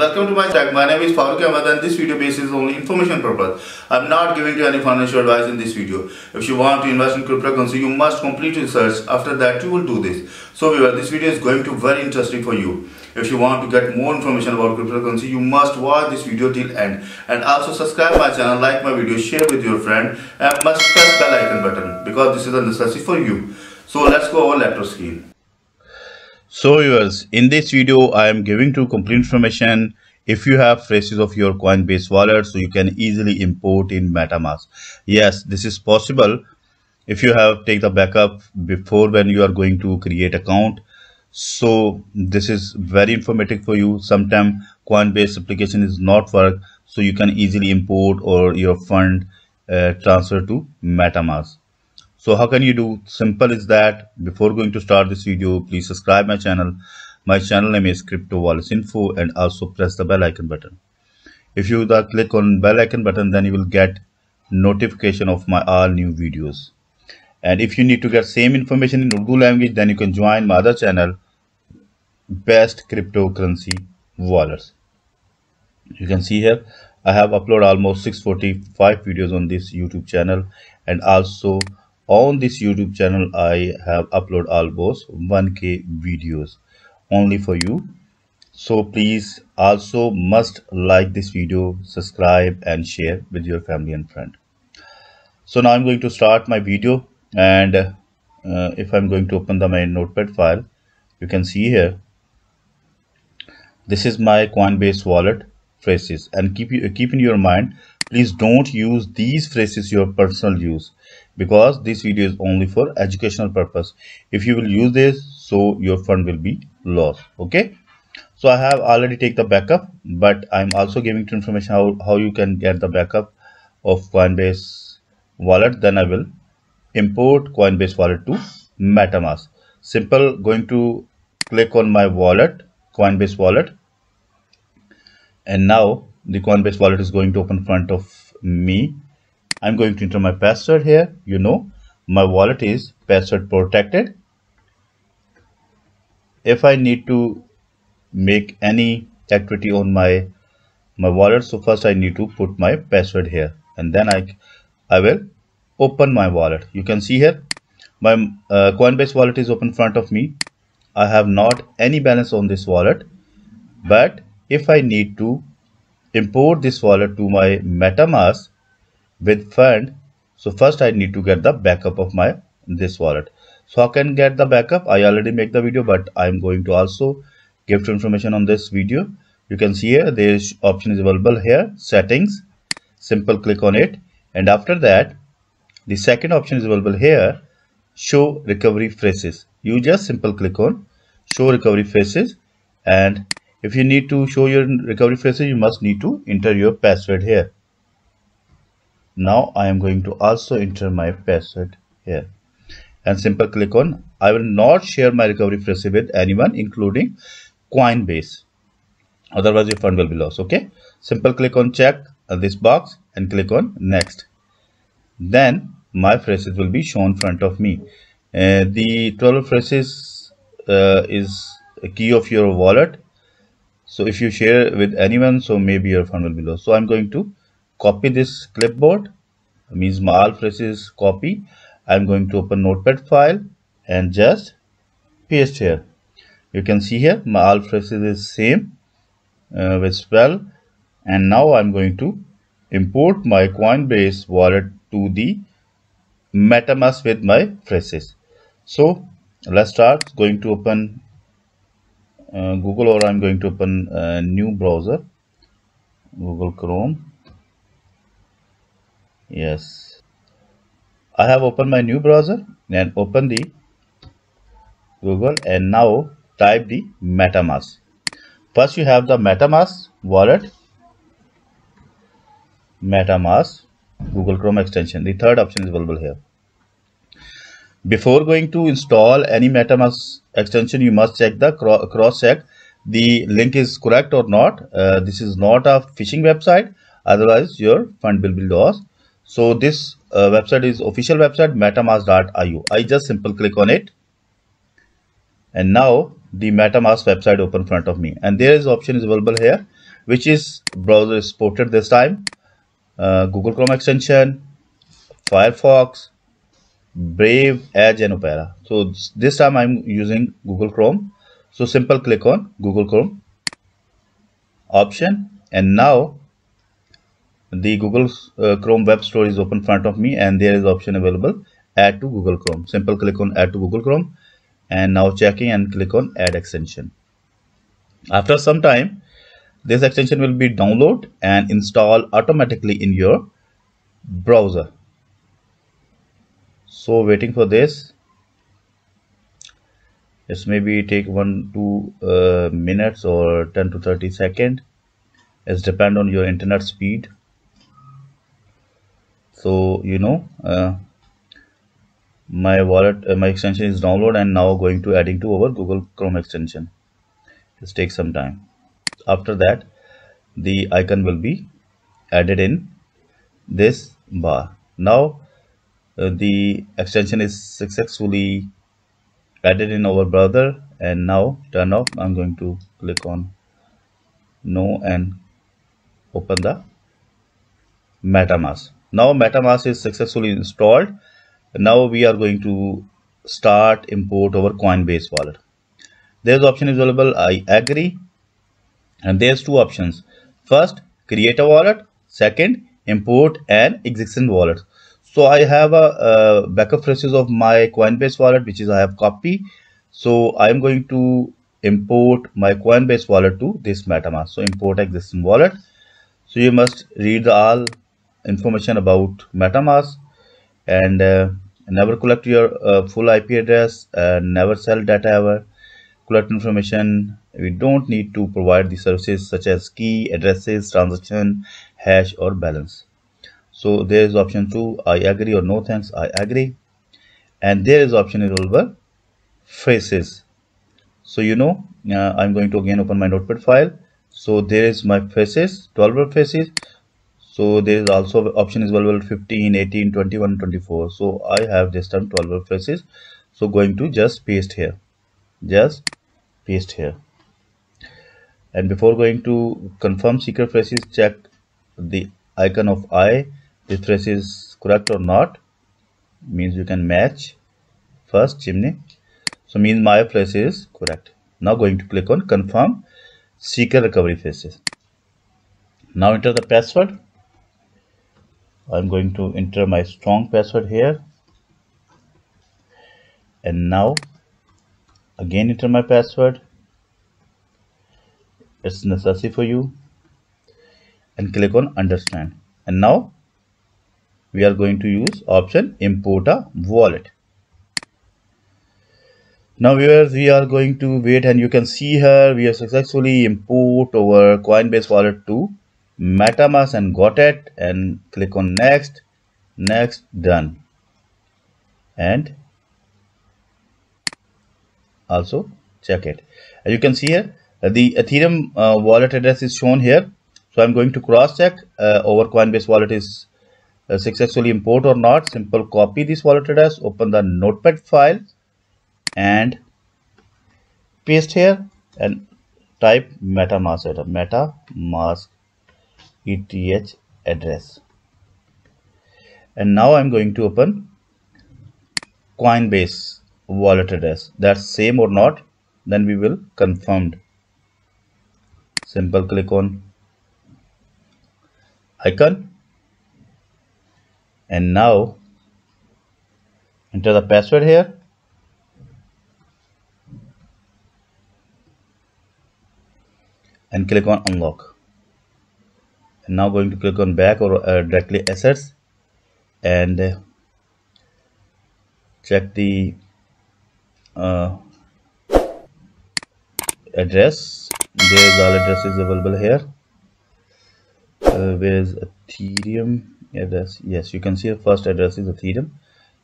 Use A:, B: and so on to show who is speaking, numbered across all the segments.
A: welcome to my channel. My name is Farooq Ahmed and this video base is only information purpose. I'm not giving you any financial advice in this video. If you want to invest in cryptocurrency, you must complete research. After that, you will do this. So viewer, this video is going to very interesting for you. If you want to get more information about cryptocurrency, you must watch this video till end. And also subscribe my channel, like my video, share with your friend and must press bell icon button because this is a necessity for you. So let's go over laptop screen.
B: So viewers, in this video I am giving to complete information if you have traces of your Coinbase wallet so you can easily import in MetaMask. Yes, this is possible if you have take the backup before when you are going to create account. So this is very informative for you. Sometimes Coinbase application is not work so you can easily import or your fund uh, transfer to MetaMask. So how can you do? Simple is that before going to start this video, please subscribe my channel. My channel name is Crypto Wallets Info and also press the bell icon button. If you click on bell icon button, then you will get notification of my all new videos. And if you need to get same information in Urdu language, then you can join my other channel, Best Cryptocurrency Wallets. You can see here, I have uploaded almost 645 videos on this YouTube channel and also on this youtube channel i have uploaded almost 1k videos only for you. So please also must like this video subscribe and share with your family and friend. So now i'm going to start my video and uh, if i'm going to open the my notepad file you can see here. This is my coinbase wallet phrases and keep you keep in your mind please don't use these phrases your personal use because this video is only for educational purpose. If you will use this so your fund will be lost okay? So i have already take the backup but i'm also giving to information how, how you can get the backup of coinbase wallet. Then i will import coinbase wallet to metamask. Simple going to click on my wallet coinbase wallet. And now the coinbase wallet is going to open in front of me I'm going to enter my password here. You know, my wallet is password protected. If I need to make any activity on my my wallet, so first I need to put my password here and then I, I will open my wallet. You can see here, my uh, Coinbase wallet is open in front of me. I have not any balance on this wallet, but if I need to import this wallet to my MetaMask, with fund. So first i need to get the backup of my this wallet. So how can get the backup. I already make the video but i'm going to also give information on this video. You can see here this option is available here. Settings simple click on it. And after that the second option is available here. Show recovery phrases. You just simple click on show recovery phrases and if you need to show your recovery phrases you must need to enter your password here. Now I am going to also enter my password here. And simple click on I will not share my recovery phrase with anyone including Coinbase. Otherwise your fund will be lost okay? Simple click on check this box and click on next. Then my phrases will be shown front of me. Uh, the 12 phrases uh, is a key of your wallet so if you share with anyone so maybe your fund will be lost. So i'm going to copy this clipboard. Means my all phrases copy. I'm going to open notepad file and just paste here. You can see here my all phrases is same uh, with spell. And now i'm going to import my coinbase wallet to the metamask with my phrases so let's start. Going to open uh, google or i'm going to open a new browser. Google chrome. Yes. I have opened my new browser and open the Google and now type the MetaMask. First you have the MetaMask wallet. MetaMask Google Chrome extension. The third option is available here before going to install any MetaMask extension you must check the cross check the link is correct or not. Uh, this is not a phishing website. Otherwise your fund will be lost. So this uh, website is official website metamask.io i just simple click on it. And now the metamask website open front of me. And there is option is available here which is browser supported this time. Uh, Google Chrome extension Firefox Brave Edge and Opera. So this time I'm using Google Chrome. So simple click on Google Chrome option. And now the Google uh, Chrome web store is open in front of me and there is option available add to Google Chrome. Simple click on add to Google Chrome. And now checking and click on add extension. After some time this extension will be download and install automatically in your browser so waiting for this. It's maybe take one two uh, minutes or 10 to 30 second. It's depend on your internet speed. So you know uh, my wallet uh, my extension is download and now going to adding to our google chrome extension. This takes some time. After that the icon will be added in this bar. Now Uh, the extension is successfully added in our browser. And now turn off. I'm going to click on no and open the metamask. Now metamask is successfully installed. Now we are going to start import our coinbase wallet. There's option is available. I agree. And there's two options. First create a wallet. Second import an existing wallet so i have a, a backup phrases of my coinbase wallet which is i have copy. So i'm going to import my coinbase wallet to this metamask. So import existing wallet. So you must read all information about metamask and uh, never collect your uh, full ip address uh, never sell data ever. Collect information. We don't need to provide the services such as key addresses transaction hash or balance so there is option 2 i agree or no thanks i agree and there is option available faces. so you know uh, i'm going to again open my notepad file so there is my faces, 12 faces. so there is also option is available 15 18 21 24 so i have this time 12 faces. so going to just paste here just paste here and before going to confirm secret phrases check the icon of i this phrase is correct or not means you can match first chimney. So means my phrase is correct. Now going to click on confirm secret recovery phrases now enter the password. I'm going to enter my strong password here. And now again enter my password. It's necessary for you. And click on understand. And now we are going to use option import a wallet. Now viewers we are going to wait and you can see here we have successfully import our coinbase wallet to metamask and got it and click on next. Next done. And also check it. As you can see here the ethereum uh, wallet address is shown here. So i'm going to cross check uh, over coinbase wallet is successfully import or not simple copy this wallet address open the notepad file and paste here and type metamask metamask ETH address. And now I'm going to open Coinbase wallet address. That's same or not, then we will confirmed. Simple click on icon. And now enter the password here. And click on unlock. And now going to click on back or uh, directly assets. And uh, check the uh, address. There is all addresses available here. Uh, where is ethereum address. Yes you can see the first address is ethereum.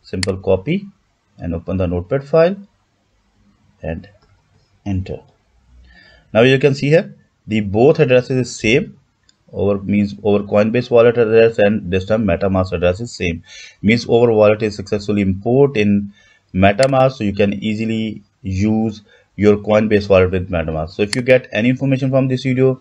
B: Simple copy and open the notepad file and enter. Now you can see here the both addresses is same. Over means over coinbase wallet address and this time metamask address is same. Means over wallet is successfully import in metamask so you can easily use your coinbase wallet with metamask. So if you get any information from this video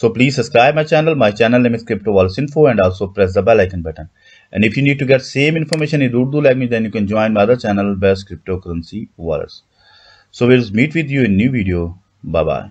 B: So please subscribe my channel. My channel name is Crypto Wallets Info and also press the bell icon button. And if you need to get same information in Urdu language, then you can join my other channel, Best Cryptocurrency Wallets. So we'll meet with you in new video. Bye bye.